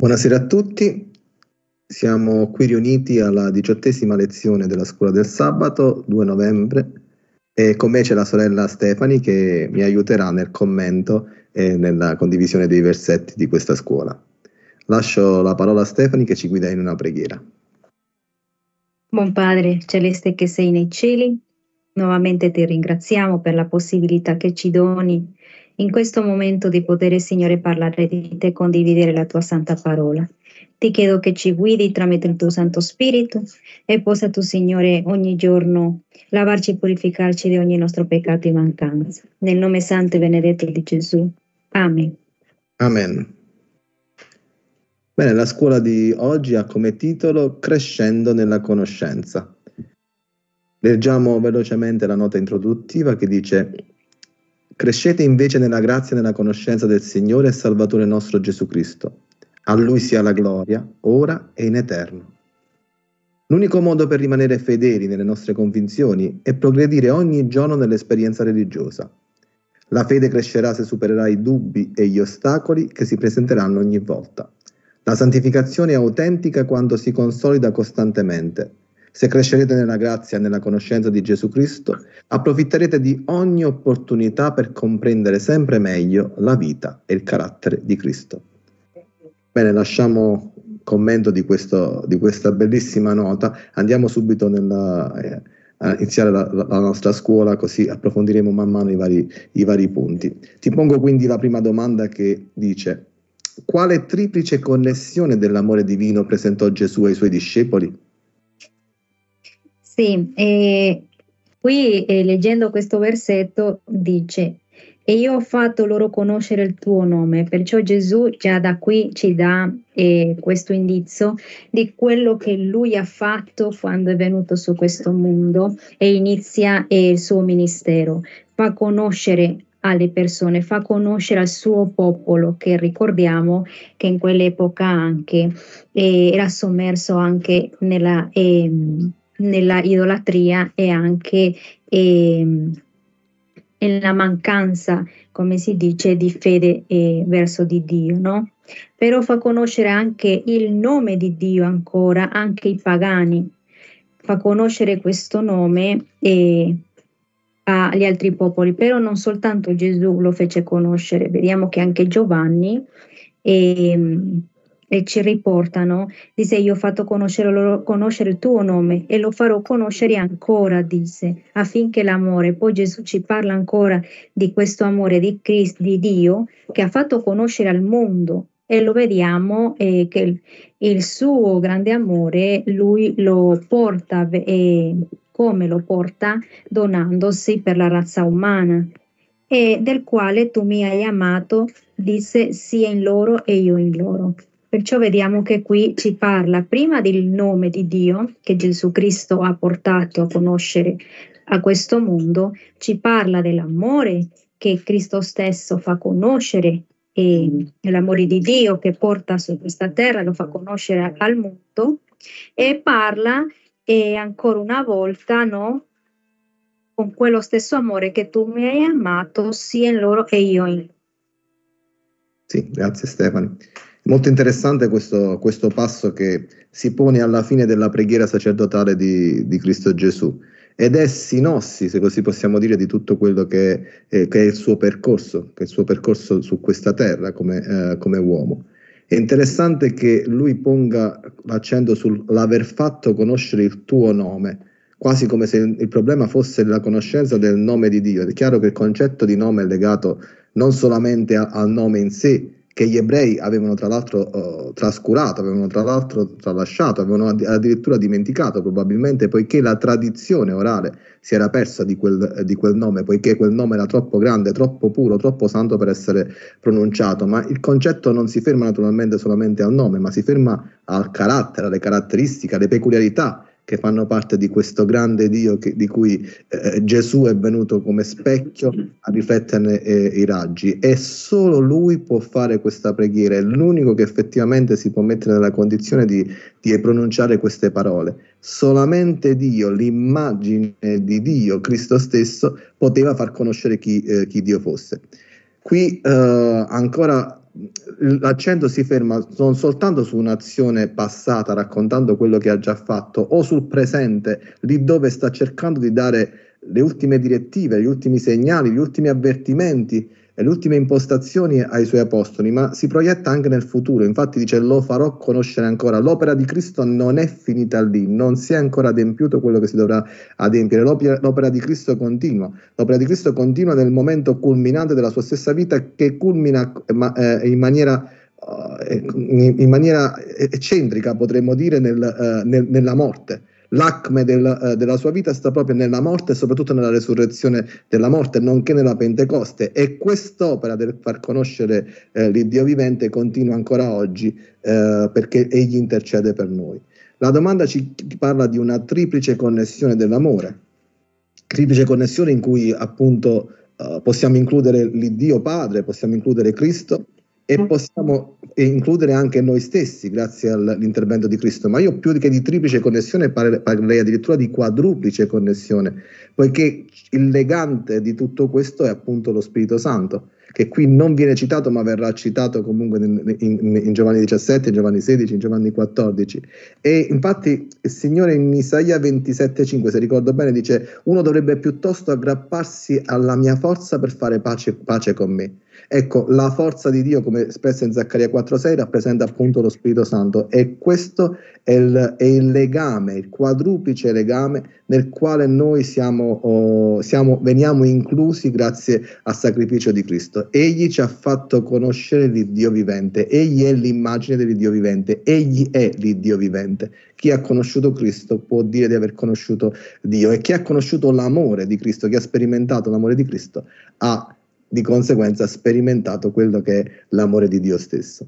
Buonasera a tutti, siamo qui riuniti alla diciottesima lezione della scuola del sabato, 2 novembre, e con me c'è la sorella Stefani che mi aiuterà nel commento e nella condivisione dei versetti di questa scuola. Lascio la parola a Stefani che ci guida in una preghiera. Buon Padre celeste che sei nei cieli, nuovamente ti ringraziamo per la possibilità che ci doni in questo momento di poter, Signore, parlare di te e condividere la tua santa parola. Ti chiedo che ci guidi tramite il tuo Santo Spirito e possa tu, Signore, ogni giorno lavarci e purificarci di ogni nostro peccato e mancanza. Nel nome santo e benedetto di Gesù. Amen. Amen. Bene, la scuola di oggi ha come titolo Crescendo nella conoscenza. Leggiamo velocemente la nota introduttiva che dice Crescete invece nella grazia e nella conoscenza del Signore e Salvatore nostro Gesù Cristo. A Lui sia la gloria, ora e in eterno. L'unico modo per rimanere fedeli nelle nostre convinzioni è progredire ogni giorno nell'esperienza religiosa. La fede crescerà se supererai i dubbi e gli ostacoli che si presenteranno ogni volta. La santificazione è autentica quando si consolida costantemente se crescerete nella grazia e nella conoscenza di Gesù Cristo, approfitterete di ogni opportunità per comprendere sempre meglio la vita e il carattere di Cristo. Bene, lasciamo commento di, questo, di questa bellissima nota, andiamo subito nella, eh, a iniziare la, la, nostra scuola, così approfondiremo man mano i vari, i vari punti. Ti pongo quindi la prima domanda che dice, quale triplice connessione dell'amore divino presentò Gesù ai suoi discepoli? Sì, eh, qui eh, leggendo questo versetto dice, e io ho fatto loro conoscere il tuo nome, perciò Gesù già da qui ci dà eh, questo indizio di quello che lui ha fatto quando è venuto su questo mondo e inizia eh, il suo ministero, fa conoscere alle persone, fa conoscere al suo popolo, che ricordiamo che in quell'epoca anche eh, era sommerso anche nella... Eh, nella idolatria e anche eh, nella mancanza, come si dice, di fede eh, verso di Dio, no? Però fa conoscere anche il nome di Dio ancora, anche i pagani, fa conoscere questo nome eh, agli altri popoli, però non soltanto Gesù lo fece conoscere, vediamo che anche Giovanni eh, e ci riportano, dice io ho fatto conoscere, loro, conoscere il tuo nome e lo farò conoscere ancora, dice, affinché l'amore, poi Gesù ci parla ancora di questo amore di Cristo, di Dio, che ha fatto conoscere al mondo e lo vediamo eh, che il, il, suo grande amore lui lo porta e come lo porta? Donandosi per la razza umana e del quale tu mi hai amato, disse sia in loro e io in loro. Perciò vediamo che qui ci parla prima del nome di Dio che Gesù Cristo ha portato a conoscere a questo mondo, ci parla dell'amore che Cristo stesso fa conoscere e l'amore di Dio che porta su questa terra lo fa conoscere al mondo e parla e ancora una volta no, con quello stesso amore che tu mi hai amato sia in loro e io in loro. Sì, grazie Stefani. Molto interessante questo, questo, passo che si pone alla fine della preghiera sacerdotale di, di, Cristo Gesù ed è sinossi, se così possiamo dire, di tutto quello che, eh, che, è il suo percorso, che è il suo percorso su questa terra come, eh, come uomo. È interessante che lui ponga l'accento sull'aver fatto conoscere il tuo nome, quasi come se il problema fosse la conoscenza del nome di Dio. È chiaro che il concetto di nome è legato non solamente a, al nome in sé, che gli ebrei avevano tra l'altro uh, trascurato, avevano tra l'altro tralasciato, avevano addirittura dimenticato probabilmente poiché la tradizione orale si era persa di quel, di quel, nome, poiché quel nome era troppo grande, troppo puro, troppo santo per essere pronunciato, ma il concetto non si ferma naturalmente solamente al nome, ma si ferma al carattere, alle caratteristiche, alle peculiarità che fanno parte di questo grande Dio che, di cui eh, Gesù è venuto come specchio a rifletterne eh, i raggi e solo lui può fare questa preghiera, è l'unico che effettivamente si può mettere nella condizione di, di pronunciare queste parole. Solamente Dio, l'immagine di Dio, Cristo stesso, poteva far conoscere chi, eh, chi Dio fosse. Qui eh, ancora l'accento si ferma non soltanto su un'azione passata raccontando quello che ha già fatto o sul presente, lì dove sta cercando di dare le ultime direttive, gli ultimi segnali, gli ultimi avvertimenti le ultime impostazioni ai suoi apostoli, ma si proietta anche nel futuro. Infatti dice lo farò conoscere ancora. L'opera di Cristo non è finita lì, non si è ancora adempiuto quello che si dovrà adempiere. L'opera, l'opera di Cristo continua. L'opera di Cristo continua nel momento culminante della sua stessa vita che culmina eh, in maniera eh, in maniera eccentrica, potremmo dire, nel, uh, nel, nella morte l'acme del, eh, della sua vita sta proprio nella morte e soprattutto nella resurrezione della morte, nonché nella Pentecoste. E quest'opera del far conoscere eh, l'Iddio vivente continua ancora oggi eh, perché Egli intercede per noi. La domanda ci parla di una triplice connessione dell'amore, triplice connessione in cui appunto eh, possiamo includere l'Iddio Padre, possiamo includere Cristo e mm. possiamo includere anche noi stessi grazie all'intervento di Cristo, ma io più che di triplice connessione parlerei addirittura di quadruplice connessione, poiché il legante di tutto questo è appunto lo Spirito Santo, che qui non viene citato ma verrà citato comunque in, in, in Giovanni 17, in Giovanni 16, in Giovanni 14. E infatti il Signore in Isaia 27,5, se ricordo bene, dice uno dovrebbe piuttosto aggrapparsi alla mia forza per fare pace, pace con me. Ecco, la forza di Dio, come espressa in Zaccaria 4,6, rappresenta appunto lo Spirito Santo e questo è il, è il legame, il quadruplice legame nel quale noi siamo, oh, siamo, veniamo inclusi grazie al sacrificio di Cristo. Egli ci ha fatto conoscere l'Iddio vivente, egli è l'immagine dell'Iddio vivente, egli è l'Iddio vivente. Chi ha conosciuto Cristo può dire di aver conosciuto Dio e chi ha conosciuto l'amore di Cristo, chi ha sperimentato l'amore di Cristo, ha di conseguenza sperimentato quello che è l'amore di Dio stesso.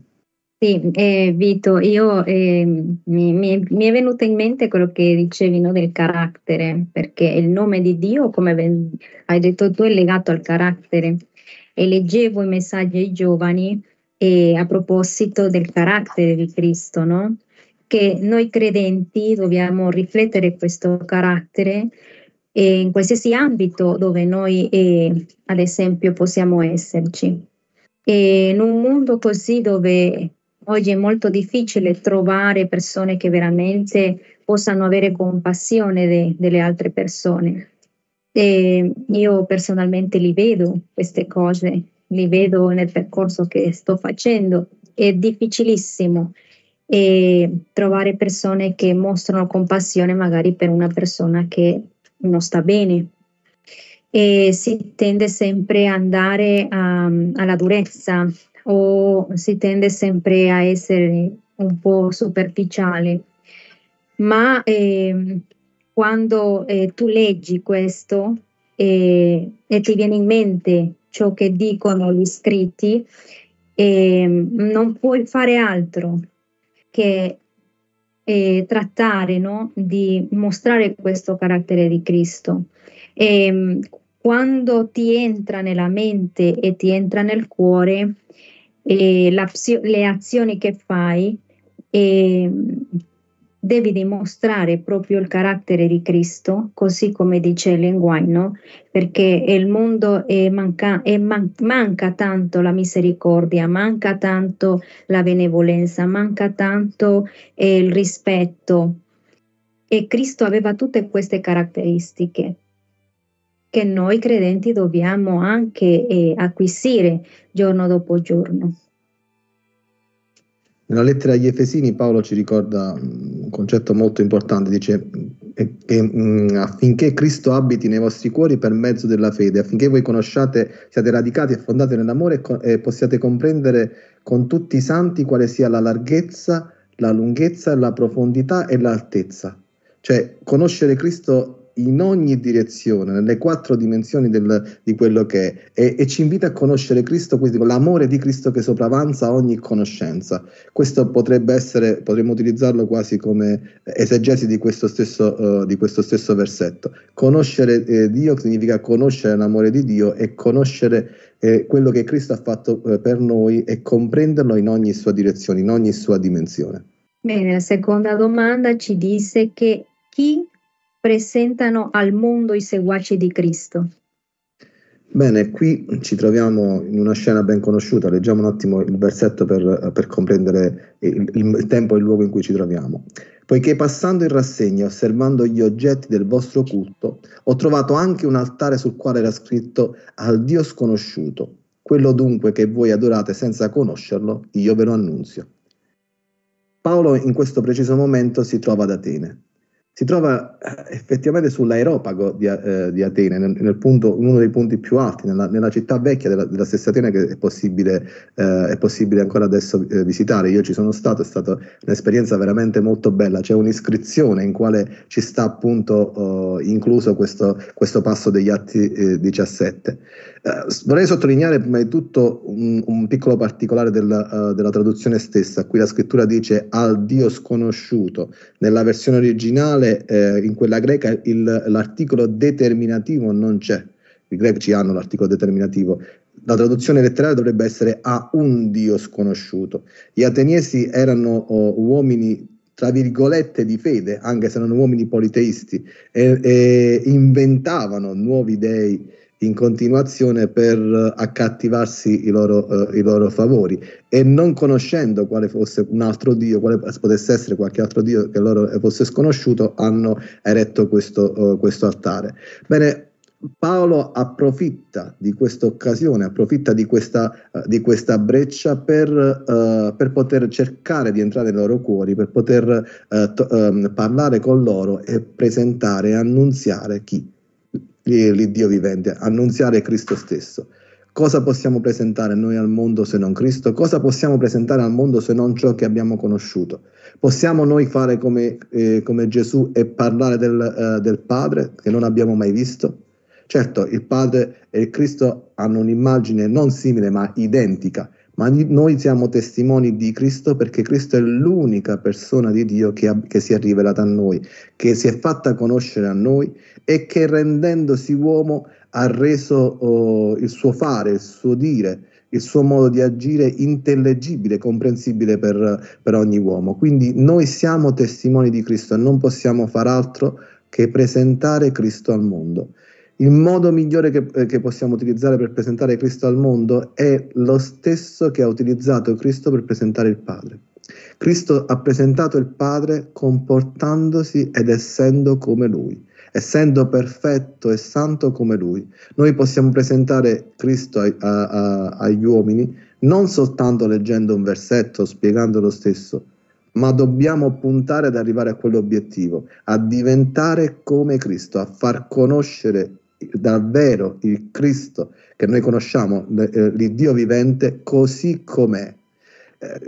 Sì, eh, Vito, io eh, mi, mi, mi, è venuto in mente quello che dicevi no, del carattere, perché il nome di Dio, come hai detto tu, è legato al carattere. E leggevo i messaggi ai giovani eh, a proposito del carattere di Cristo, no? che noi credenti dobbiamo riflettere questo carattere eh, in qualsiasi ambito dove noi, eh, ad esempio, possiamo esserci. E in un mondo così dove oggi è molto difficile trovare persone che veramente possano avere compassione de, delle altre persone. E io personalmente li vedo queste cose, li vedo nel percorso che sto facendo. È difficilissimo e trovare persone che mostrano compassione magari per una persona che non sta bene e si tende sempre ad andare a, alla durezza o si tende sempre a essere un po' superficiale. Ma eh, quando eh, tu leggi questo eh, e ti viene in mente ciò che dicono gli scritti, ehm, non puoi fare altro che eh, trattare no? di mostrare questo carattere di Cristo. E, ehm, quando ti entra nella mente e ti entra nel cuore, eh, le azioni che fai, eh, devi dimostrare proprio il carattere di Cristo, così come dice Lenguaino, perché il mondo è manca, è man, manca tanto la misericordia, manca tanto la benevolenza, manca tanto eh, il rispetto. E Cristo aveva tutte queste caratteristiche che noi credenti dobbiamo anche eh, acquisire giorno dopo giorno. Nella lettera agli Efesini Paolo ci ricorda un concetto molto importante, dice che mm, affinché Cristo abiti nei vostri cuori per mezzo della fede, affinché voi conosciate, siate radicati e fondati nell'amore e possiate comprendere con tutti i santi quale sia la larghezza, la lunghezza, la profondità e l'altezza. Cioè conoscere Cristo in ogni direzione, nelle quattro dimensioni del, di quello che è, e, e, ci invita a conoscere Cristo, quindi l'amore di Cristo che sopravanza ogni conoscenza. Questo potrebbe essere, potremmo utilizzarlo quasi come esegesi di questo stesso, uh, di questo stesso versetto. Conoscere eh, Dio significa conoscere l'amore di Dio e conoscere eh, quello che Cristo ha fatto eh, per noi e comprenderlo in ogni sua direzione, in ogni sua dimensione. Bene, la seconda domanda ci dice che chi presentano al mondo i seguaci di Cristo? Bene, qui ci troviamo in una scena ben conosciuta, leggiamo un attimo il versetto per, per comprendere il, il, tempo e il luogo in cui ci troviamo. Poiché passando in rassegna, osservando gli oggetti del vostro culto, ho trovato anche un altare sul quale era scritto al Dio sconosciuto. Quello dunque che voi adorate senza conoscerlo, io ve lo annunzio. Paolo in questo preciso momento si trova ad Atene si trova eh, effettivamente sull'aeropago di, eh, di Atene, nel, nel punto, uno dei punti più alti, nella, nella città vecchia della, della, stessa Atene che è possibile, eh, è possibile ancora adesso eh, visitare. Io ci sono stato, è stata un'esperienza veramente molto bella. C'è un'iscrizione in quale ci sta appunto uh, incluso questo, questo, passo degli Atti 17. Eh, vorrei sottolineare prima di tutto un, un piccolo particolare della, della traduzione stessa. Qui la scrittura dice al Dio sconosciuto. Nella versione originale originale, eh, in quella greca, il, l'articolo determinativo non c'è. I greci hanno l'articolo determinativo. La traduzione letterale dovrebbe essere a un dio sconosciuto. Gli ateniesi erano oh, uomini tra virgolette di fede, anche se erano uomini politeisti, e, e inventavano nuovi dei in continuazione per accattivarsi i loro, uh, i loro, favori e non conoscendo quale fosse un altro dio, quale potesse essere qualche altro dio che loro fosse sconosciuto, hanno eretto questo, uh, questo altare. Bene, Paolo approfitta di questa occasione, approfitta di questa, uh, di questa breccia per, uh, per, poter cercare di entrare nei loro cuori, per poter uh, to- um, parlare con loro e presentare e annunziare chi? l'Iddio vivente, annunziare Cristo stesso. Cosa possiamo presentare noi al mondo se non Cristo? Cosa possiamo presentare al mondo se non ciò che abbiamo conosciuto? Possiamo noi fare come, eh, come Gesù e parlare del, uh, del, Padre che non abbiamo mai visto? Certo, il Padre e il Cristo hanno un'immagine non simile ma identica, ma noi siamo testimoni di Cristo perché Cristo è l'unica persona di Dio che, ha, che si è rivelata a noi, che si è fatta conoscere a noi e che rendendosi uomo ha reso oh, il suo fare, il suo dire, il suo modo di agire intellegibile, comprensibile per, per ogni uomo. Quindi noi siamo testimoni di Cristo e non possiamo far altro che presentare Cristo al mondo. Il modo migliore che, eh, che, possiamo utilizzare per presentare Cristo al mondo è lo stesso che ha utilizzato Cristo per presentare il Padre. Cristo ha presentato il Padre comportandosi ed essendo come Lui essendo perfetto e santo come Lui. Noi possiamo presentare Cristo a, a, a, agli uomini non soltanto leggendo un versetto, spiegando lo stesso, ma dobbiamo puntare ad arrivare a quell'obiettivo, a diventare come Cristo, a far conoscere davvero il Cristo che noi conosciamo, eh, l'Iddio vivente, così com'è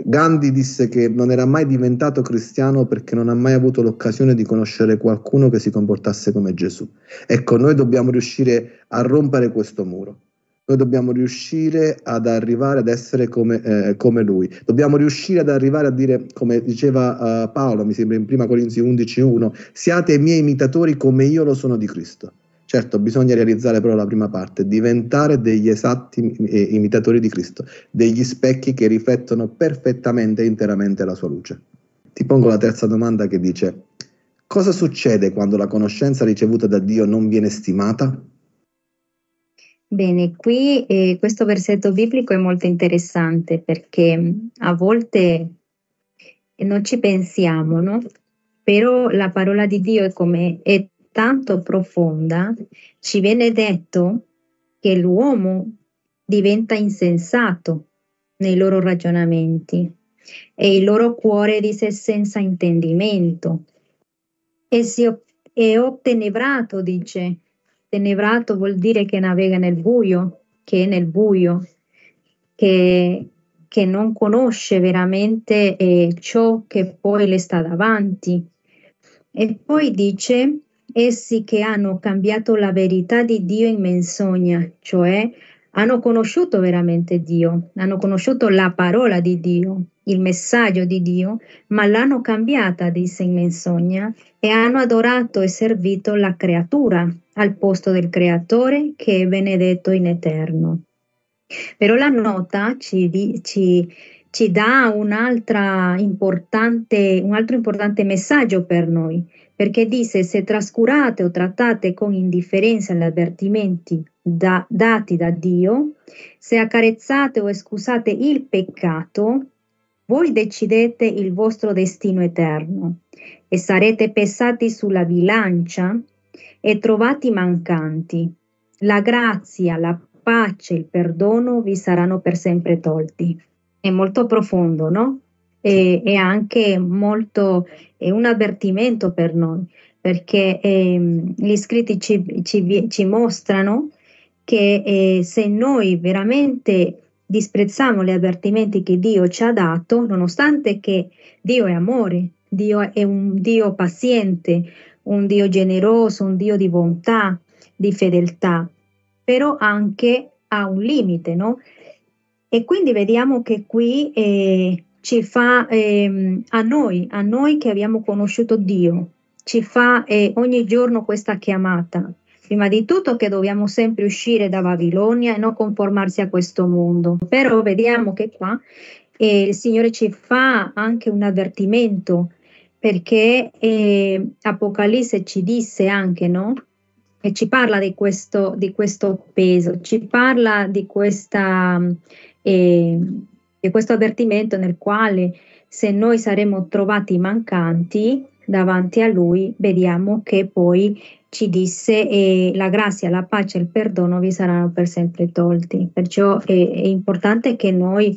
Gandhi disse che non era mai diventato cristiano perché non ha mai avuto l'occasione di conoscere qualcuno che si comportasse come Gesù. Ecco, noi dobbiamo riuscire a rompere questo muro. Noi dobbiamo riuscire ad arrivare ad essere come, eh, come lui. Dobbiamo riuscire ad arrivare a dire, come diceva uh, Paolo, mi sembra in 1 Corinzi 11.1, siate miei imitatori come io lo sono di Cristo. Certo, bisogna realizzare però la prima parte, diventare degli esatti eh, imitatori di Cristo, degli specchi che riflettono perfettamente e interamente la sua luce. Ti pongo la terza domanda che dice, cosa succede quando la conoscenza ricevuta da Dio non viene stimata? Bene, qui eh, questo versetto biblico è molto interessante perché a volte non ci pensiamo, no? Però la parola di Dio è come è tanto profonda, ci viene detto che l'uomo diventa insensato nei loro ragionamenti e il loro cuore dice senza intendimento e si è ottenebrato, dice. Tenebrato vuol dire che navega nel buio, che è nel buio, che, che non conosce veramente eh, ciò che poi le sta davanti. E poi dice essi che hanno cambiato la verità di Dio in menzogna, cioè hanno conosciuto veramente Dio, hanno conosciuto la parola di Dio, il messaggio di Dio, ma l'hanno cambiata, disse in menzogna, e hanno adorato e servito la creatura al posto del creatore che è benedetto in eterno. Però la nota ci, ci, ci dà un, altro importante messaggio per noi, perché dice se trascurate o trattate con indifferenza gli avvertimenti da, dati da Dio, se accarezzate o scusate il peccato, voi decidete il vostro destino eterno e sarete pesati sulla bilancia e trovati mancanti. La grazia, la pace, il perdono vi saranno per sempre tolti. È molto profondo, no? E, e anche molto, è un avvertimento per noi, perché eh, gli scritti ci, ci, ci mostrano che eh, se noi veramente disprezziamo gli avvertimenti che Dio ci ha dato, nonostante che Dio è amore, Dio è un Dio paziente, un Dio generoso, un Dio di bontà, di fedeltà, però anche ha un limite, no? E quindi vediamo che qui eh, ci fa eh, a noi, a noi che abbiamo conosciuto Dio, ci fa eh, ogni giorno questa chiamata. Prima di tutto che dobbiamo sempre uscire da Babilonia e non conformarsi a questo mondo. Però vediamo che qua eh, il Signore ci fa anche un avvertimento perché eh, Apocalisse ci disse anche, no? E ci parla di questo, di questo peso, ci parla di, questa, eh, di questo avvertimento nel quale se noi saremo trovati mancanti davanti a Lui, vediamo che poi ci disse eh, la grazia, la pace e il perdono vi saranno per sempre tolti. Perciò è, è importante che noi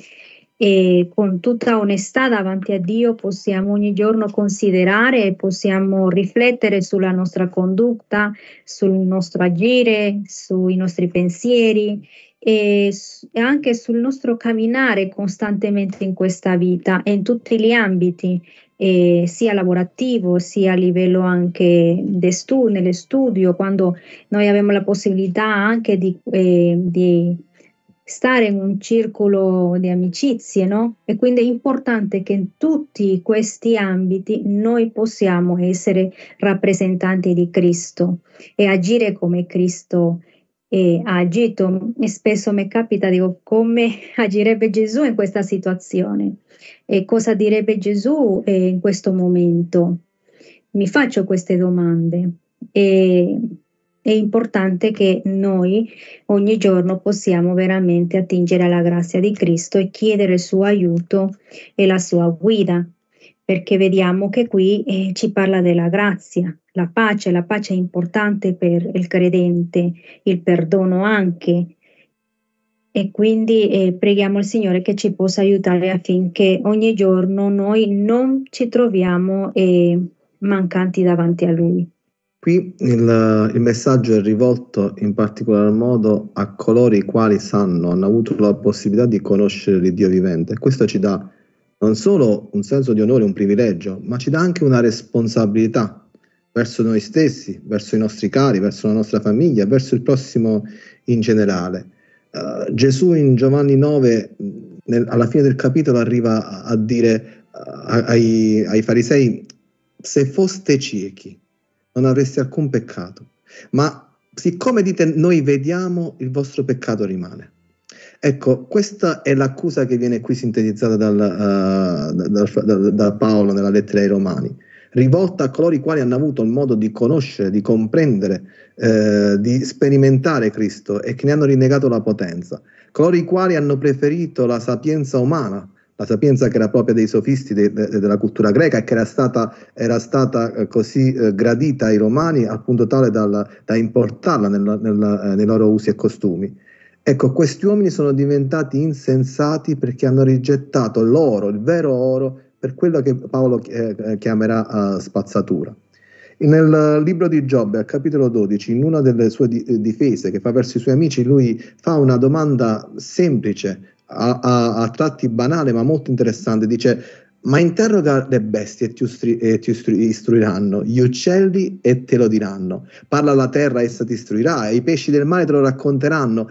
e con tutta onestà davanti a Dio possiamo ogni giorno considerare e possiamo riflettere sulla nostra condotta, sul nostro agire, sui nostri pensieri e anche sul nostro camminare costantemente in questa vita e in tutti gli ambiti, eh, sia lavorativo sia a livello anche stu- nelle studio, quando noi abbiamo la possibilità anche di, eh, di stare in un circolo di amicizie, no? E quindi è importante che in tutti questi ambiti noi possiamo essere rappresentanti di Cristo e agire come Cristo eh, ha agito. E spesso mi capita, dico, come agirebbe Gesù in questa situazione? E cosa direbbe Gesù eh, in questo momento? Mi faccio queste domande. E è importante che noi ogni giorno possiamo veramente attingere alla grazia di Cristo e chiedere il suo aiuto e la sua guida, perché vediamo che qui eh, ci parla della grazia, la pace, la pace è importante per il credente, il perdono anche. E quindi eh, preghiamo il Signore che ci possa aiutare affinché ogni giorno noi non ci troviamo eh, mancanti davanti a Lui. Qui il, il, messaggio è rivolto in particolar modo a coloro i quali sanno, hanno avuto la possibilità di conoscere il Dio vivente. Questo ci dà non solo un senso di onore, un privilegio, ma ci dà anche una responsabilità verso noi stessi, verso i nostri cari, verso la nostra famiglia, verso il prossimo in generale. Uh, Gesù in Giovanni 9, nel, alla fine del capitolo, arriva a, a dire uh, ai, ai farisei, se foste ciechi, non avreste alcun peccato. Ma siccome dite noi vediamo, il vostro peccato rimane. Ecco, questa è l'accusa che viene qui sintetizzata dal, uh, da, da, da, Paolo nella lettera ai Romani, rivolta a coloro i quali hanno avuto il modo di conoscere, di comprendere, eh, di sperimentare Cristo e che ne hanno rinnegato la potenza, coloro i quali hanno preferito la sapienza umana la sapienza che era propria dei sofisti de, de, della cultura greca e che era stata, era stata eh, così eh, gradita ai romani al punto tale dal, da importarla nel, nel, eh, nei loro usi e costumi. Ecco, questi uomini sono diventati insensati perché hanno rigettato l'oro, il vero oro, per quello che Paolo eh, eh chiamerà uh, spazzatura. Nel libro di Giobbe, al capitolo 12, in una delle sue difese che fa verso i suoi amici, lui fa una domanda semplice, a, a, a tratti banale ma molto interessante, dice ma interroga le bestie e ti, ustri- e ti istruiranno, gli uccelli e te lo diranno, parla alla terra, essa ti istruirà, e i pesci del mare te lo racconteranno.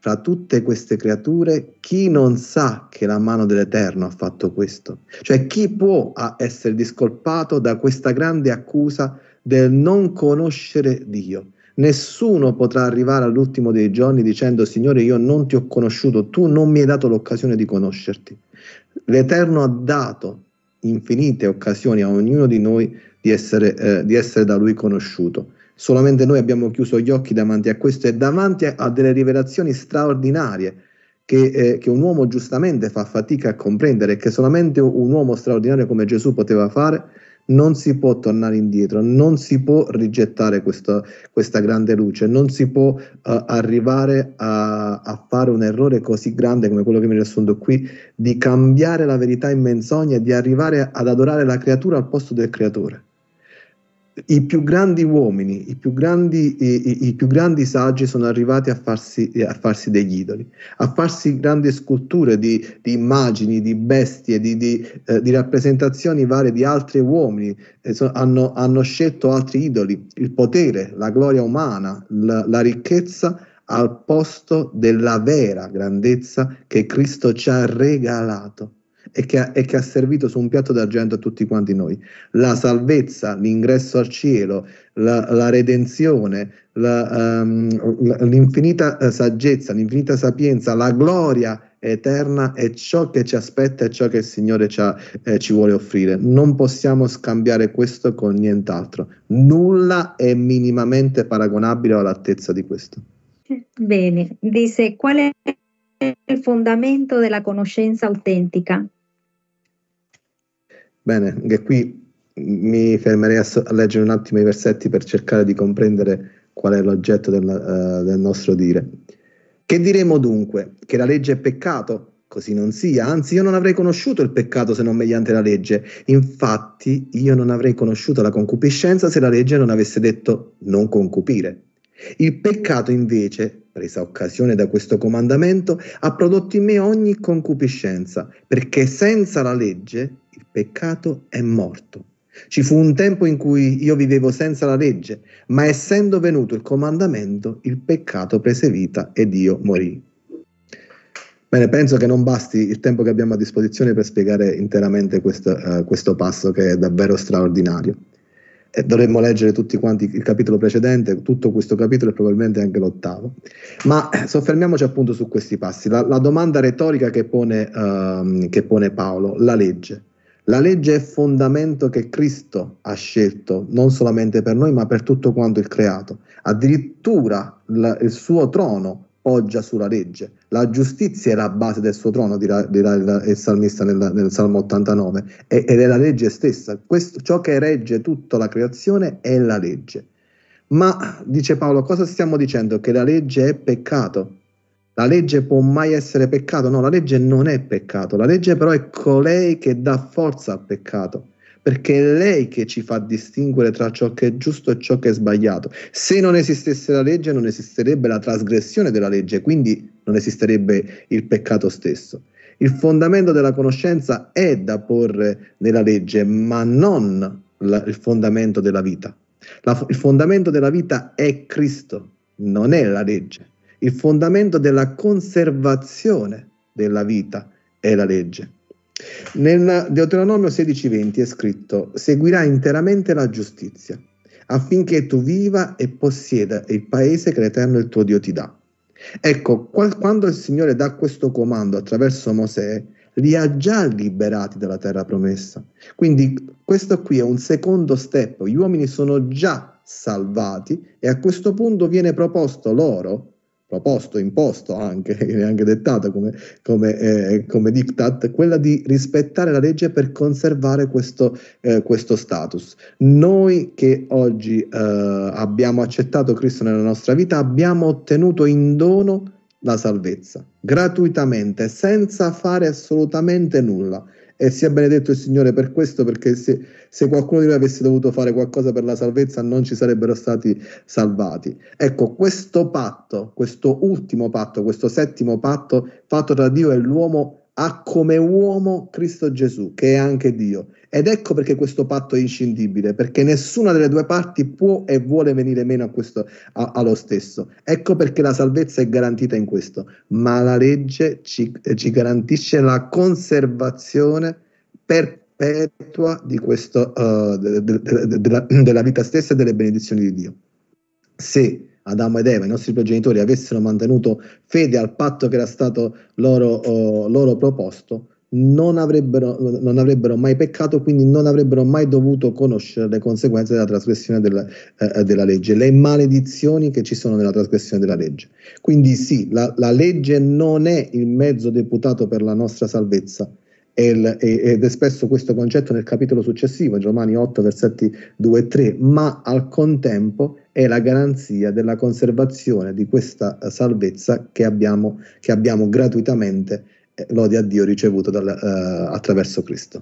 Fra tutte queste creature, chi non sa che la mano dell'Eterno ha fatto questo? Cioè, chi può essere discolpato da questa grande accusa del non conoscere Dio? Nessuno potrà arrivare all'ultimo dei giorni dicendo Signore io non ti ho conosciuto, tu non mi hai dato l'occasione di conoscerti. L'Eterno ha dato infinite occasioni a ognuno di noi di essere, eh, di essere da Lui conosciuto. Solamente noi abbiamo chiuso gli occhi davanti a questo e davanti a, delle rivelazioni straordinarie che, eh, che, un uomo giustamente fa fatica a comprendere che solamente un uomo straordinario come Gesù poteva fare, non si può tornare indietro, non si può rigettare questo, questa grande luce, non si può uh, arrivare a, a, fare un errore così grande come quello che mi riassunto qui, di cambiare la verità in menzogna di arrivare ad adorare la creatura al posto del creatore i più grandi uomini, i più grandi, i, i più grandi saggi sono arrivati a farsi, a farsi, degli idoli, a farsi grandi sculture di, di immagini, di bestie, di, di, eh, di, rappresentazioni varie di altri uomini, eh, so, hanno, hanno, scelto altri idoli, il potere, la gloria umana, la, la ricchezza al posto della vera grandezza che Cristo ci ha regalato e che, e che ha servito su un piatto d'argento a tutti quanti noi. La salvezza, l'ingresso al cielo, la, la redenzione, la, um, l'infinita eh, saggezza, l'infinita sapienza, la gloria eterna è ciò che ci aspetta e ciò che il Signore ci, ha, eh, ci, vuole offrire. Non possiamo scambiare questo con nient'altro. Nulla è minimamente paragonabile all'altezza di questo. Bene, dice qual è il fondamento della conoscenza autentica? Bene, anche qui mi fermerei a, a, leggere un attimo i versetti per cercare di comprendere qual è l'oggetto del, uh, del nostro dire. Che diremo dunque? Che la legge è peccato? Così non sia, anzi io non avrei conosciuto il peccato se non mediante la legge. Infatti io non avrei conosciuto la concupiscenza se la legge non avesse detto non concupire. Il peccato invece, presa occasione da questo comandamento, ha prodotto in me ogni concupiscenza, perché senza la legge peccato è morto. Ci fu un tempo in cui io vivevo senza la legge, ma essendo venuto il comandamento, il peccato prese vita ed io morì. Bene, penso che non basti il tempo che abbiamo a disposizione per spiegare interamente questo, uh, questo passo che è davvero straordinario. E dovremmo leggere tutti quanti il capitolo precedente, tutto questo capitolo e probabilmente anche l'ottavo. Ma eh, soffermiamoci appunto su questi passi. La, la domanda retorica che pone, uh, che pone Paolo, la legge. La legge è fondamento che Cristo ha scelto non solamente per noi, ma per tutto quanto il creato. Addirittura il suo trono poggia sulla legge. La giustizia è la base del suo trono, dirà, dirà il, il, salmista nel, nel Salmo 89, e, ed è la legge stessa. Questo, ciò che regge tutta la creazione è la legge. Ma, dice Paolo, cosa stiamo dicendo? Che la legge è peccato? La legge può mai essere peccato? No, la legge non è peccato, la legge però è colei che dà forza al peccato, perché è lei che ci fa distinguere tra ciò che è giusto e ciò che è sbagliato. Se non esistesse la legge non esisterebbe la trasgressione della legge, quindi non esisterebbe il peccato stesso. Il fondamento della conoscenza è da porre nella legge, ma non la, il fondamento della vita. La, il fondamento della vita è Cristo, non è la legge. Il fondamento della conservazione della vita è la legge. Nel Deuteronomio 16:20 è scritto: Seguirai interamente la giustizia, affinché tu viva e possieda il paese che l'Eterno il tuo Dio ti dà. Ecco, quando il Signore dà questo comando attraverso Mosè, li ha già liberati dalla terra promessa. Quindi questo qui è un secondo step, gli uomini sono già salvati e a questo punto viene proposto loro proposto, imposto anche, anche dettato come, come, eh, come, diktat, quella di rispettare la legge per conservare questo, eh, questo status. Noi che oggi eh, abbiamo accettato Cristo nella nostra vita abbiamo ottenuto in dono la salvezza, gratuitamente, senza fare assolutamente nulla e sia benedetto il Signore per questo, perché se, se, qualcuno di noi avesse dovuto fare qualcosa per la salvezza non ci sarebbero stati salvati. Ecco, questo patto, questo ultimo patto, questo settimo patto fatto tra Dio e l'uomo ha come uomo Cristo Gesù, che è anche Dio. Ed ecco perché questo patto è inscindibile, perché nessuna delle due parti può e vuole venire meno a questo, a, allo stesso. Ecco perché la salvezza è garantita in questo, ma la legge ci, ci garantisce la conservazione perpetua di questo, uh, de, de, de, della, della vita stessa e delle benedizioni di Dio. Se Adamo ed Eva, i nostri progenitori, avessero mantenuto fede al patto che era stato loro, oh, loro proposto, non avrebbero, non avrebbero, mai peccato, quindi non avrebbero mai dovuto conoscere le conseguenze della trasgressione della, eh, della legge, le maledizioni che ci sono nella trasgressione della legge. Quindi sì, la, la legge non è il mezzo deputato per la nostra salvezza, ed è spesso questo concetto nel capitolo successivo, Romani 8, versetti 2 e 3, ma al contempo è la garanzia della conservazione di questa salvezza che abbiamo, che abbiamo gratuitamente eh, lode a Dio ricevuto dal, uh, attraverso Cristo.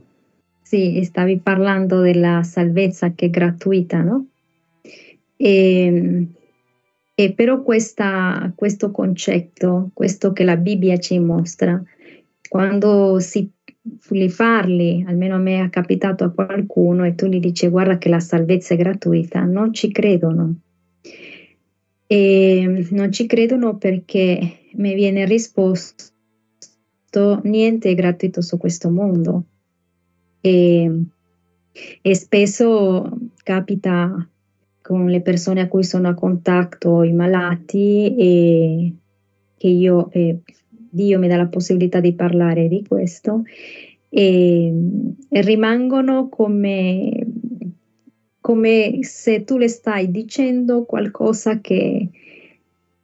Sì, stavi parlando della salvezza che è gratuita, no? E, e però questa, questo concetto, questo che la Bibbia ci mostra, quando si li parli, almeno a me è capitato a qualcuno e tu gli dici guarda che la salvezza è gratuita, non ci credono. E non ci credono perché mi viene risposto niente è gratuito su questo mondo. E, e spesso capita con le persone a cui sono a contatto, i malati, e che io, eh, Dio mi dà la possibilità di parlare di questo, e, e rimangono come, come se tu le stai dicendo qualcosa che,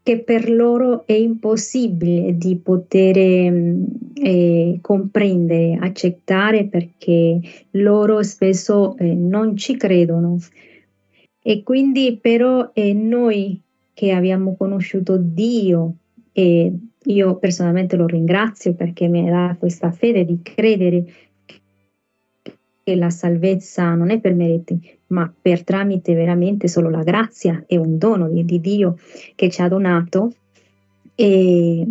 che per loro è impossibile di poter mm, eh, comprendere, accettare perché loro spesso eh, non ci credono. E quindi però eh, noi che abbiamo conosciuto Dio e io personalmente lo ringrazio perché mi dà questa fede di credere che la salvezza non è per meriti, ma per tramite veramente solo la grazia e un dono di, di Dio che ci ha donato e,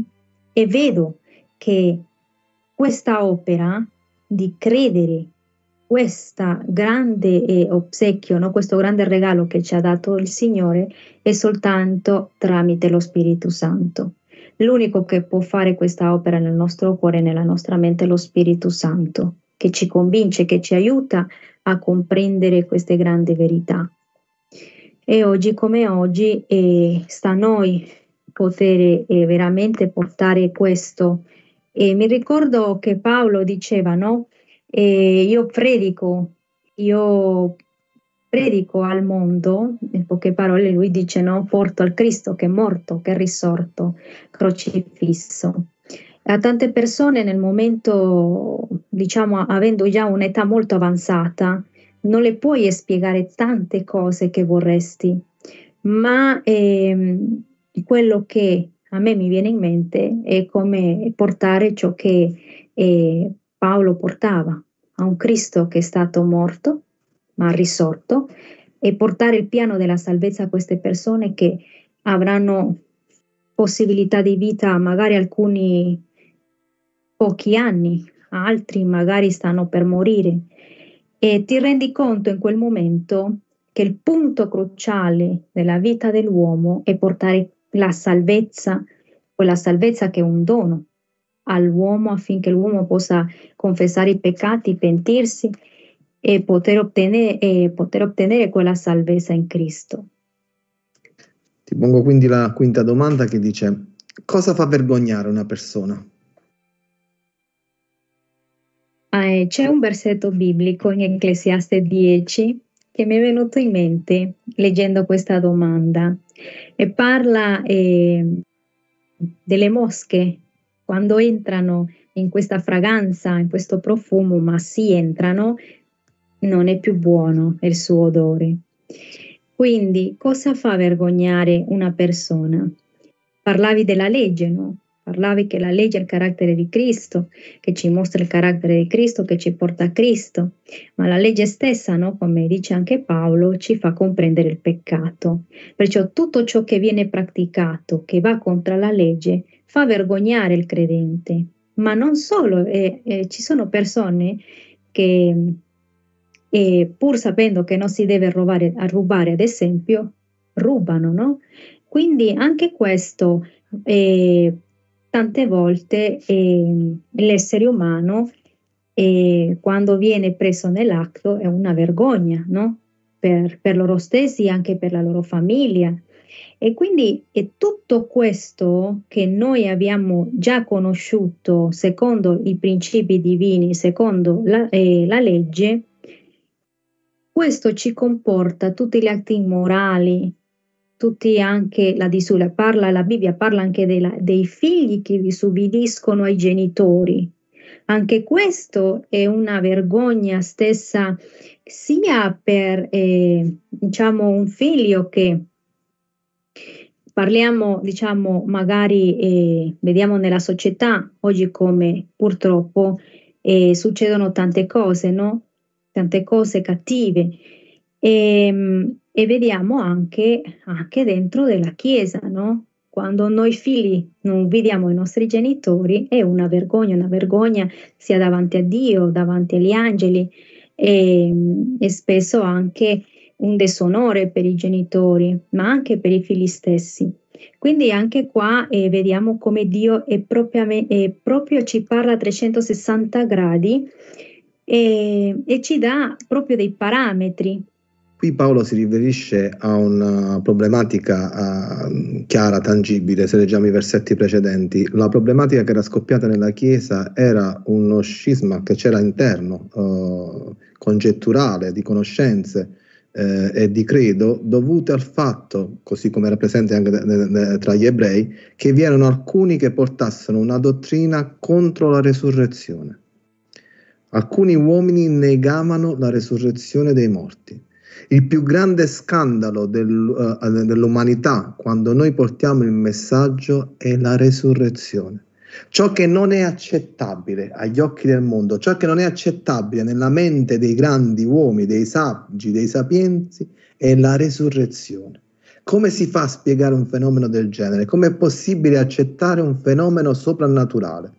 e vedo che questa opera di credere questa grande eh, obsequio, no? questo grande regalo che ci ha dato il Signore è soltanto tramite lo Spirito Santo. L'unico che può fare questa opera nel nostro cuore, nella nostra mente, è lo Spirito Santo che ci convince, che ci aiuta a comprendere queste grandi verità. E oggi come oggi eh, sta a noi poter eh, veramente portare questo. E mi ricordo che Paolo diceva, no? Eh, io predico, io predico al mondo, in poche parole lui dice, no? Porto al Cristo che è morto, che è risorto, crocifisso a tante persone nel momento, diciamo, avendo già un'età molto avanzata, non le puoi spiegare tante cose che vorresti, ma ehm, quello che a me mi viene in mente è come portare ciò che eh, Paolo portava, a un Cristo che è stato morto, ma risorto, e portare il piano della salvezza a queste persone che avranno possibilità di vita, magari alcuni pochi anni, altri magari stanno per morire. E ti rendi conto in quel momento che il punto cruciale della vita dell'uomo è portare la salvezza, quella salvezza che è un dono all'uomo affinché l'uomo possa confessare i peccati, pentirsi e poter ottenere, e poter ottenere quella salvezza in Cristo. Ti pongo quindi la quinta domanda che dice cosa fa vergognare una persona? Eh, c'è un versetto biblico in Ecclesiaste 10 che mi è venuto in mente leggendo questa domanda e parla eh, delle mosche quando entrano in questa fragranza, in questo profumo, ma si entrano, non è più buono il suo odore. Quindi cosa fa vergognare una persona? Parlavi della legge, no? Parlavi che la legge è il carattere di Cristo, che ci mostra il carattere di Cristo, che ci porta a Cristo, ma la legge stessa, no? come dice anche Paolo, ci fa comprendere il peccato. Perciò tutto ciò che viene praticato, che va contro la legge, fa vergognare il credente. Ma non solo, eh, eh, ci sono persone che, eh, pur sapendo che non si deve rubare, rubare ad esempio, rubano, no? Quindi anche questo eh, tante volte eh, l'essere umano eh, quando viene preso nell'atto è una vergogna, no? Per, per, loro stessi e anche per la loro famiglia. E quindi è tutto questo che noi abbiamo già conosciuto secondo i principi divini, secondo la, eh, la legge, questo ci comporta tutti gli atti morali, tutti anche la disula, parla, la Bibbia parla anche della, dei figli che disubbidiscono ai genitori. Anche questo è una vergogna stessa sia per eh, diciamo un figlio che parliamo diciamo magari eh, vediamo nella società oggi come purtroppo eh, succedono tante cose no tante cose cattive e, ehm, e vediamo anche, anche dentro della Chiesa, no? Quando noi figli non vediamo i nostri genitori è una vergogna, una vergogna sia davanti a Dio, davanti agli angeli e, e spesso anche un disonore per i genitori, ma anche per i figli stessi. Quindi anche qua eh, vediamo come Dio è, è proprio ci parla a 360 gradi e, e ci dà proprio dei parametri Qui Paolo si riferisce a una problematica uh, chiara, tangibile, se leggiamo i versetti precedenti. La problematica che era scoppiata nella Chiesa era uno scisma che c'era interno, uh, congetturale, di conoscenze eh, e di credo, dovute al fatto, così come era presente anche ne, ne, tra gli ebrei, che vi erano alcuni che portassero una dottrina contro la resurrezione. Alcuni uomini negavano la resurrezione dei morti il più grande scandalo del, uh, dell'umanità quando noi portiamo il messaggio è la resurrezione. Ciò che non è accettabile agli occhi del mondo, ciò che non è accettabile nella mente dei grandi uomini, dei saggi, dei sapienzi, è la resurrezione. Come si fa a spiegare un fenomeno del genere? Come è possibile accettare un fenomeno soprannaturale?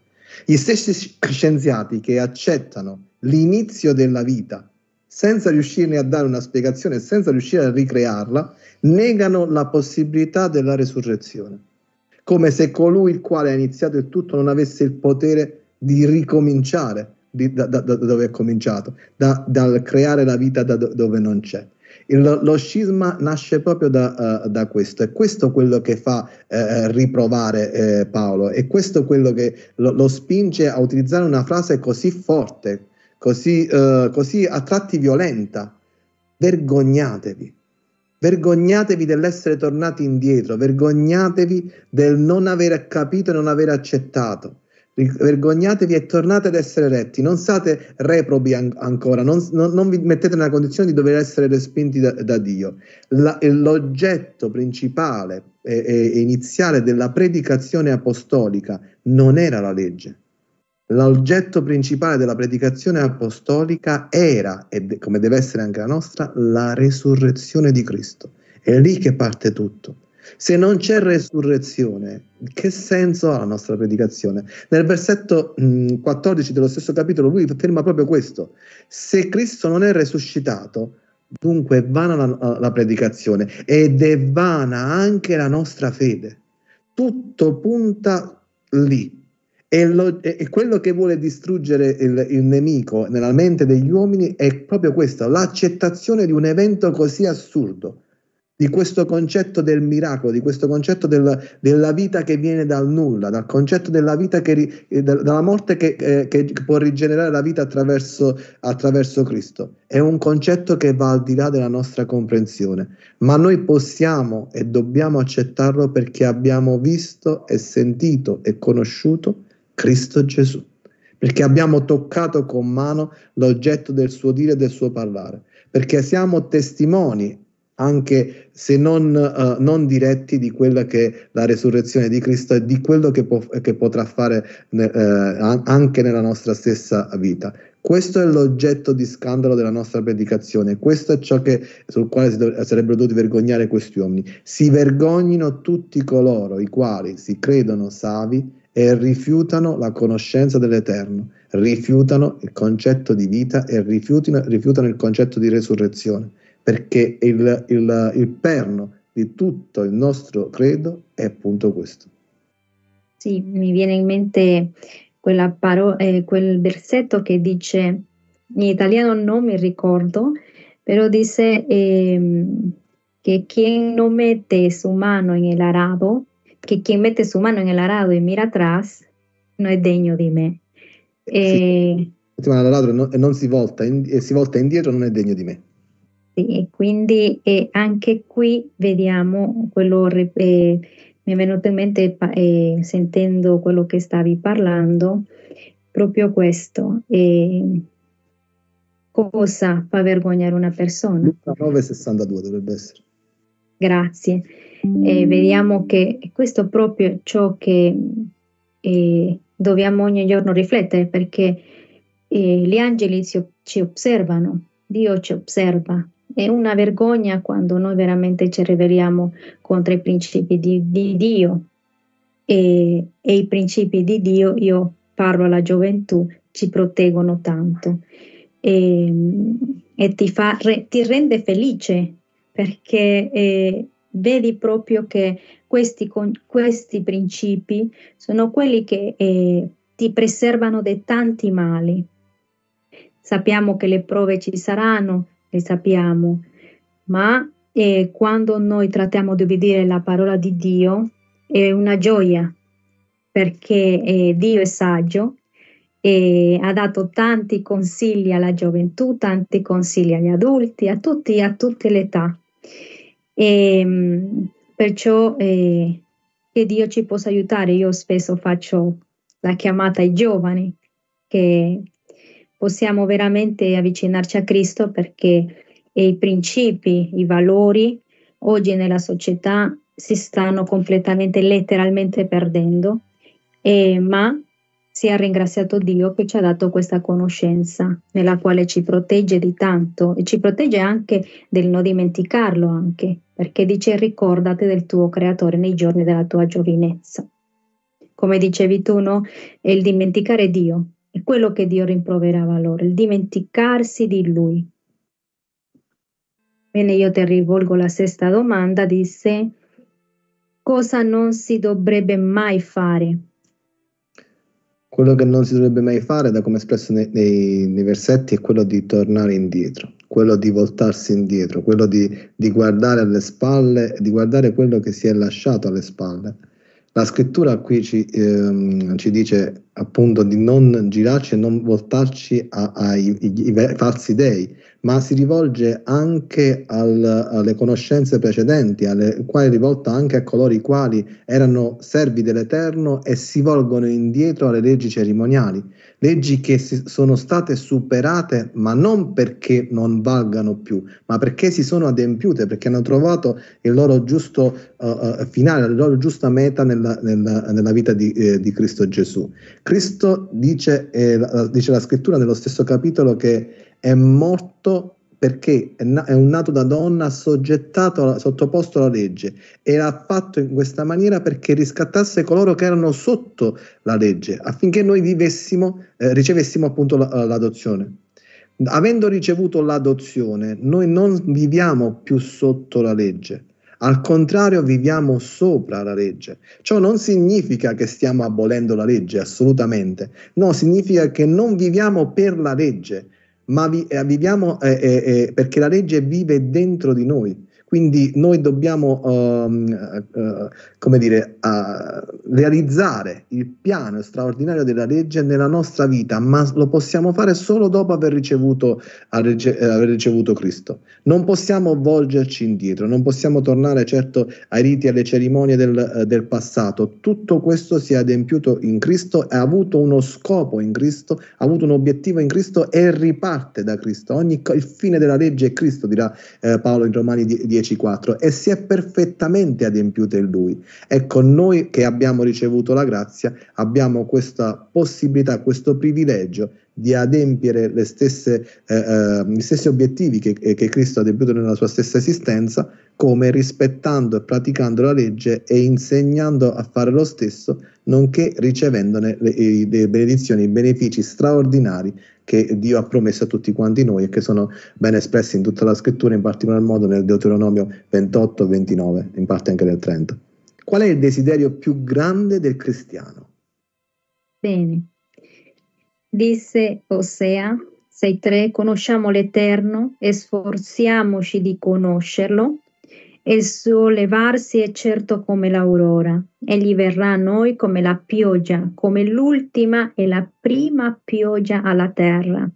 Gli stessi scienziati che accettano l'inizio della vita senza riuscirne a dare una spiegazione, senza riuscire a ricrearla, negano la possibilità della resurrezione, come se colui il quale ha iniziato il tutto non avesse il potere di ricominciare di, da, da, da, dove è cominciato, da, dal creare la vita da dove non c'è. Il, lo scisma nasce proprio da, uh, da, questo, è questo quello che fa uh, riprovare uh, Paolo, è questo quello che lo, lo, spinge a utilizzare una frase così forte, così, così a tratti violenta. Vergognatevi. Vergognatevi dell'essere tornati indietro, vergognatevi del non aver capito e non aver accettato. Vergognatevi e tornate ad essere retti, non siate reprobi an- ancora, non, non, non, vi mettete nella condizione di dover essere respinti da, da Dio. La, l'oggetto principale e, e iniziale della predicazione apostolica non era la legge, L'oggetto principale della predicazione apostolica era, e come deve essere anche la nostra, la resurrezione di Cristo. È lì che parte tutto. Se non c'è resurrezione, che senso ha la nostra predicazione? Nel versetto mh, 14 dello stesso capitolo lui afferma proprio questo. Se Cristo non è resuscitato, dunque è vana la, la predicazione ed è vana anche la nostra fede. Tutto punta lì e, lo, e, quello che vuole distruggere il, il, nemico nella mente degli uomini è proprio questo, l'accettazione di un evento così assurdo, di questo concetto del miracolo, di questo concetto del, della vita che viene dal nulla, dal concetto della vita che, dalla morte che, eh, che può rigenerare la vita attraverso, attraverso Cristo. È un concetto che va al di là della nostra comprensione, ma noi possiamo e dobbiamo accettarlo perché abbiamo visto e sentito e conosciuto Cristo Gesù, perché abbiamo toccato con mano l'oggetto del suo dire e del suo parlare, perché siamo testimoni, anche se non, uh, non diretti, di quella che è la resurrezione di Cristo e di quello che, può, che potrà fare uh, anche nella nostra stessa vita. Questo è l'oggetto di scandalo della nostra predicazione, questo è ciò che, sul quale si dov- sarebbero dovuti vergognare questi uomini. Si vergognino tutti coloro i quali si credono savi e rifiutano la conoscenza dell'Eterno, rifiutano il concetto di vita e rifiutano, rifiutano il concetto di resurrezione, perché il, il, il perno di tutto il nostro credo è appunto questo. Sì, mi viene in mente paro- eh, quel versetto che dice, in italiano non mi ricordo, però dice, eh, que quien no mete su mano en el arado, que quien mete su mano en el arado y mira atrás, no è degno di me. E... Sì. L'arado e non si volta, in, si volta indietro non è degno di me. Sì, e quindi eh, anche qui vediamo quello, eh, mi è venuto in mente eh, sentendo quello che stavi parlando, proprio questo. cosa fa vergognare una persona? Luca 9,62 dovrebbe essere. Grazie. vediamo che questo è proprio ciò che eh, dobbiamo ogni giorno riflettere perché eh, gli angeli ci, ci osservano, Dio ci osserva. È una vergogna quando noi veramente ci riveliamo contro i principi di, di Dio e, e, i principi di Dio, io parlo alla gioventù, ci proteggono tanto e, e ti, fa, re, ti, rende felice perché eh, vedi proprio che questi, questi principi sono quelli che eh, ti preservano da tanti mali. Sappiamo che le prove ci saranno, le sappiamo, ma eh, quando noi trattiamo di obbedire la parola di Dio è una gioia perché eh, Dio è saggio e ha dato tanti consigli alla gioventù, tanti consigli agli adulti, a tutti, a tutte le età. E, ehm, perciò eh, che Dio ci possa aiutare. Io spesso faccio la chiamata ai giovani che possiamo veramente avvicinarci a Cristo perché i principi, i valori oggi nella società si stanno completamente, letteralmente perdendo, eh, ma sia ringraziato Dio che ci ha dato questa conoscenza nella quale ci protegge di tanto e ci protegge anche del non dimenticarlo anche, perché dice ricordati del tuo creatore nei giorni della tua giovinezza. Come dicevi tu, no? È il dimenticare Dio, è quello che Dio rimproverava loro, il dimenticarsi di Lui. Bene, io ti rivolgo la sesta domanda, disse, cosa non si dovrebbe mai fare quello che non si dovrebbe mai fare, da come espresso nei, nei, nei, versetti, è quello di tornare indietro, quello di voltarsi indietro, quello di, di guardare alle spalle, di guardare quello che si è lasciato alle spalle. La scrittura qui ci, ehm, ci dice appunto di non girarci e non voltarci ai falsi dei, ma si rivolge anche al, alle conoscenze precedenti, alle quali rivolta anche a coloro i quali erano servi dell'Eterno e si volgono indietro alle leggi cerimoniali, leggi che sono state superate ma non perché non valgano più, ma perché si sono adempiute, perché hanno trovato il loro giusto uh, finale, la loro giusta meta nella, nella, nella vita di, eh, di, Cristo Gesù. Cristo dice, eh, dice la scrittura nello stesso capitolo che è morto perché è, na- è un nato da donna soggettato, sottoposto alla legge e l'ha fatto in questa maniera perché riscattasse coloro che erano sotto la legge, affinché noi vivessimo, eh, ricevessimo appunto la, l'adozione. Avendo ricevuto l'adozione, noi non viviamo più sotto la legge, al contrario viviamo sopra la legge. Ciò non significa che stiamo abolendo la legge, assolutamente. No, significa che non viviamo per la legge, ma vi, eh, viviamo eh, eh, eh, perché la legge vive dentro di noi. Quindi noi dobbiamo, um, uh, come dire, uh, realizzare il piano straordinario della legge nella nostra vita, ma lo possiamo fare solo dopo aver ricevuto, aver ricevuto Cristo. Non possiamo volgerci indietro, non possiamo tornare certo ai riti alle cerimonie del, uh, del passato. Tutto questo si è adempiuto in Cristo, ha avuto uno scopo in Cristo, ha avuto un obiettivo in Cristo e riparte da Cristo. Ogni, il fine della legge è Cristo, dirà eh, Paolo in Romani 10 10.4 e si è perfettamente adempiuta in lui. Ecco, noi che abbiamo ricevuto la grazia abbiamo questa possibilità, questo privilegio di adempiere stesse, eh, eh, gli stessi obiettivi che, che Cristo ha adempiuto nella sua stessa esistenza, come rispettando e praticando la legge e insegnando a fare lo stesso, nonché ricevendone le, le benedizioni, i benefici straordinari che Dio ha promesso a tutti quanti noi e che sono ben espressi in tutta la scrittura, in particolar modo nel Deuteronomio 28, 29, in parte anche nel 30. Qual è il desiderio più grande del cristiano? Bene. Disse Osea 6.3, conosciamo l'Eterno e sforziamoci di conoscerlo il suo levarsi è certo come l'aurora. Egli verrà a noi come la pioggia, come l'ultima e la prima pioggia alla terra.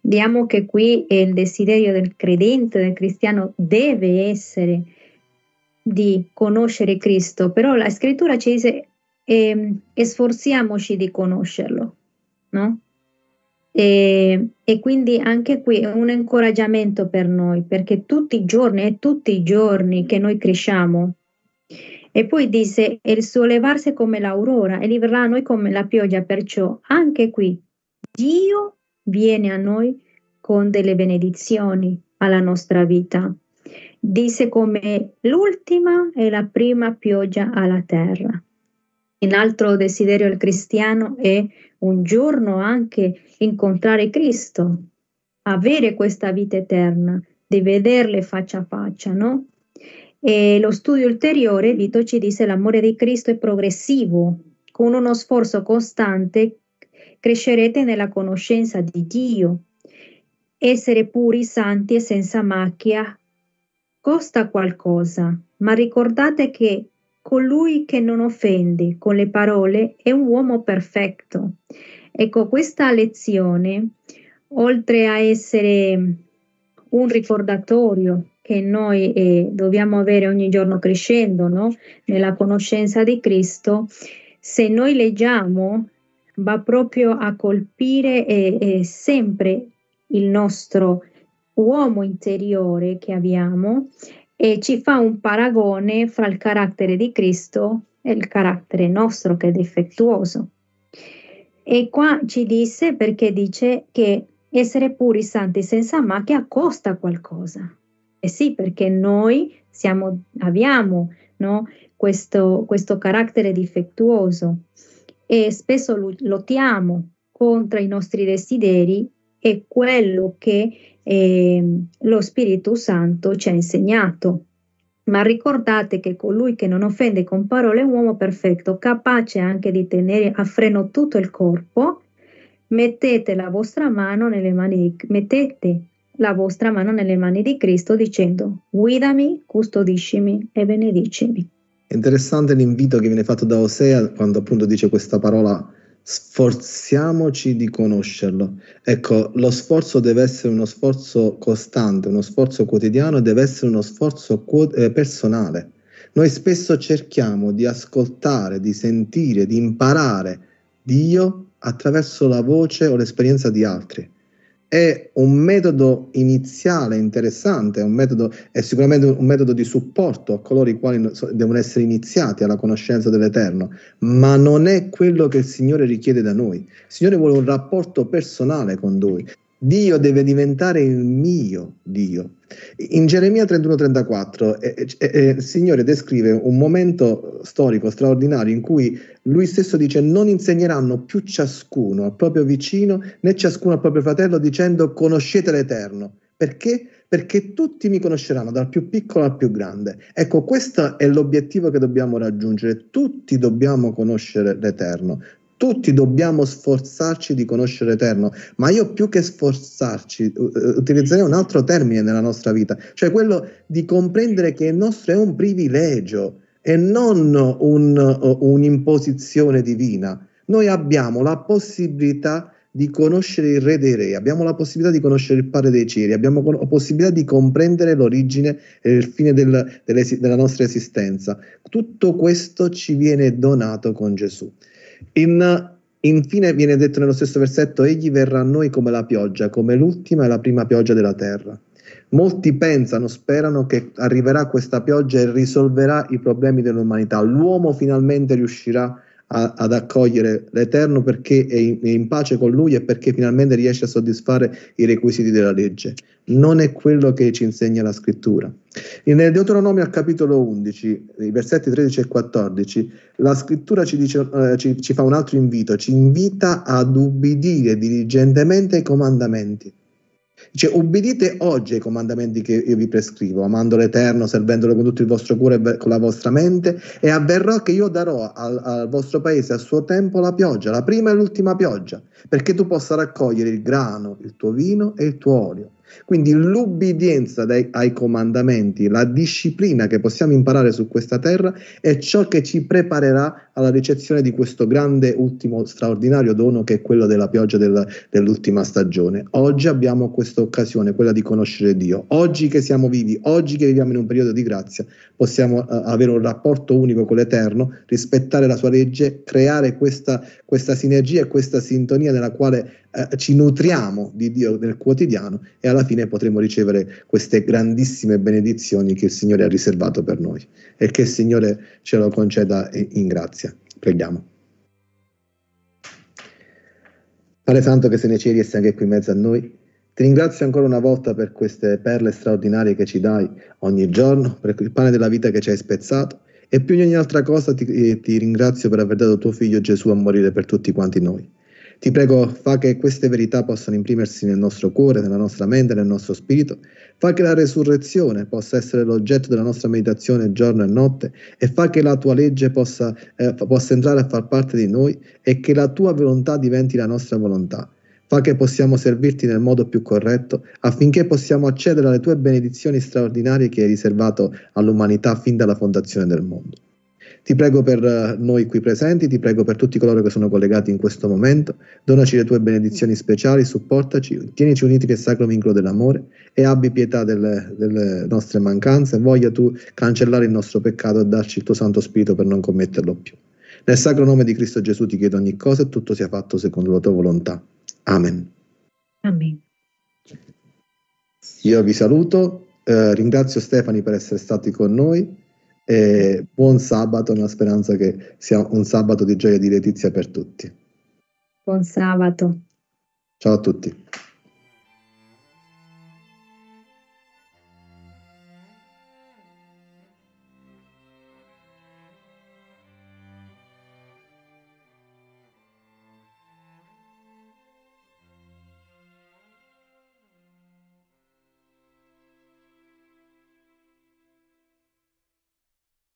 Vediamo che qui il desiderio del credente, del cristiano, deve essere di conoscere Cristo, però la scrittura ci dice eh, sforziamoci di conoscerlo, no? E, e, quindi anche qui è un incoraggiamento per noi, perché tutti i giorni, è tutti i giorni che noi cresciamo. E poi dice, il suo levarsi come l'aurora e li verrà a noi come la pioggia, perciò anche qui Dio viene a noi con delle benedizioni alla nostra vita. Dice come l'ultima e la prima pioggia alla terra. Un altro desiderio del cristiano è un giorno anche incontrare Cristo, avere questa vita eterna, di vederle faccia a faccia, no? E lo studio ulteriore, Vito ci dice, l'amore di Cristo è progressivo, con uno sforzo costante crescerete nella conoscenza di Dio. Essere puri, santi e senza macchia costa qualcosa, ma ricordate che colui che non offende con le parole è un uomo perfetto. Ecco, questa lezione, oltre a essere un ricordatorio che noi eh, dobbiamo avere ogni giorno crescendo no? nella conoscenza di Cristo, se noi leggiamo va proprio a colpire eh, eh, sempre il nostro uomo interiore che abbiamo e ci fa un paragone fra il carattere di Cristo e il carattere nostro che è difettuoso. E qua ci disse perché dice che essere puri, santi, senza macchia costa qualcosa. E sì, perché noi siamo, abbiamo no, questo, questo carattere difettuoso e spesso lottiamo contro i nostri desideri e quello che eh, lo Spirito Santo ci ha insegnato. Ma ricordate che colui che non offende con parole è un uomo perfetto, capace anche di tenere a freno tutto il corpo. Mettete la vostra mano nelle mani di, mettete la vostra mano nelle mani di Cristo dicendo guidami, custodiscimi e benedicimi. Interessante l'invito che viene fatto da Osea quando appunto dice questa parola sforziamoci di conoscerlo. Ecco, lo sforzo deve essere uno sforzo costante, uno sforzo quotidiano, deve essere uno sforzo eh, personale. Noi spesso cerchiamo di ascoltare, di sentire, di imparare Dio attraverso la voce o l'esperienza di altri è un metodo iniziale interessante, è, un metodo, è sicuramente un metodo di supporto a coloro i quali devono essere iniziati alla conoscenza dell'Eterno, ma non è quello che il Signore richiede da noi. Il Signore vuole un rapporto personale con noi. Dio deve diventare il mio Dio. In Geremia 31-34 eh, eh, eh, il Signore descrive un momento storico straordinario in cui lui stesso dice non insegneranno più ciascuno al proprio vicino né ciascuno al proprio fratello dicendo conoscete l'Eterno. Perché? Perché tutti mi conosceranno, dal più piccolo al più grande. Ecco, questo è l'obiettivo che dobbiamo raggiungere. Tutti dobbiamo conoscere l'Eterno tutti dobbiamo sforzarci di conoscere l'Eterno, ma io più che sforzarci utilizzerei un altro termine nella nostra vita, cioè quello di comprendere che il nostro è un privilegio e non un, un'imposizione divina. Noi abbiamo la possibilità di conoscere il Re dei Re, abbiamo la possibilità di conoscere il Padre dei Cieli, abbiamo la possibilità di comprendere l'origine e il fine del, della nostra esistenza. Tutto questo ci viene donato con Gesù. In, infine viene detto nello stesso versetto, egli verrà a noi come la pioggia, come l'ultima e la prima pioggia della terra. Molti pensano, sperano che arriverà questa pioggia e risolverà i problemi dell'umanità. L'uomo finalmente riuscirà a ad accogliere l'Eterno perché è in, è in, pace con Lui e perché finalmente riesce a soddisfare i requisiti della legge. Non è quello che ci insegna la scrittura. E nel Deuteronomio al capitolo 11, i versetti 13 e 14, la scrittura ci, dice, eh, ci, ci fa un altro invito, ci invita ad ubbidire diligentemente ai comandamenti Dice, ubbidite oggi ai comandamenti che io vi prescrivo, amando l'Eterno, servendolo con tutto il vostro cuore e con la vostra mente, e avverrò che io darò al, al vostro paese a suo tempo la pioggia, la prima e l'ultima pioggia, perché tu possa raccogliere il grano, il tuo vino e il tuo olio, Quindi l'ubbidienza dai, ai comandamenti, la disciplina che possiamo imparare su questa terra è ciò che ci preparerà alla ricezione di questo grande ultimo straordinario dono che è quello della pioggia del, dell'ultima stagione. Oggi abbiamo questa occasione, quella di conoscere Dio. Oggi che siamo vivi, oggi che viviamo in un periodo di grazia, possiamo uh, avere un rapporto unico con l'Eterno, rispettare la sua legge, creare questa, questa sinergia e questa sintonia nella quale uh, ci nutriamo di Dio nel quotidiano e alla fine potremo ricevere queste grandissime benedizioni che il Signore ha riservato per noi e che il Signore ce lo conceda in grazia. Preghiamo. Padre Santo che sei nei cieli e sei anche qui in mezzo a noi, ti ringrazio ancora una volta per queste perle straordinarie che ci dai ogni giorno, per il pane della vita che ci hai spezzato e più di ogni altra cosa ti, eh, ti ringrazio per aver dato tuo figlio Gesù a morire per tutti quanti noi. Ti prego, fa che queste verità possano imprimersi nel nostro cuore, nella nostra mente, nel nostro spirito. Fa che la resurrezione possa essere l'oggetto della nostra meditazione giorno e notte e fa che la tua legge possa, eh, possa entrare a far parte di noi e che la tua volontà diventi la nostra volontà. Fa che possiamo servirti nel modo più corretto affinché possiamo accedere alle tue benedizioni straordinarie che hai riservato all'umanità fin dalla fondazione del mondo. Ti prego per eh, noi qui presenti, ti prego per tutti coloro che sono collegati in questo momento, donaci le tue benedizioni speciali, supportaci, tienici uniti nel sacro vincolo dell'amore e abbi pietà delle, delle nostre mancanze, voglia tu cancellare il nostro peccato e darci il tuo Santo Spirito per non commetterlo più. Nel sacro nome di Cristo Gesù ti chiedo ogni cosa e tutto sia fatto secondo la tua volontà. Amen. Amen. Io vi saluto, eh, ringrazio Stefani per essere stati con noi e buon sabato nella speranza che sia un sabato di gioia e di letizia per tutti. Buon sabato. Ciao a tutti.